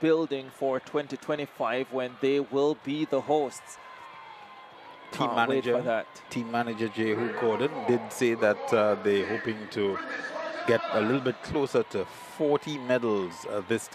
building for 2025 when they will be the hosts. Team Can't manager, team manager Jehu Gordon did say that uh, they're hoping to get a little bit closer to 40 medals uh, this time.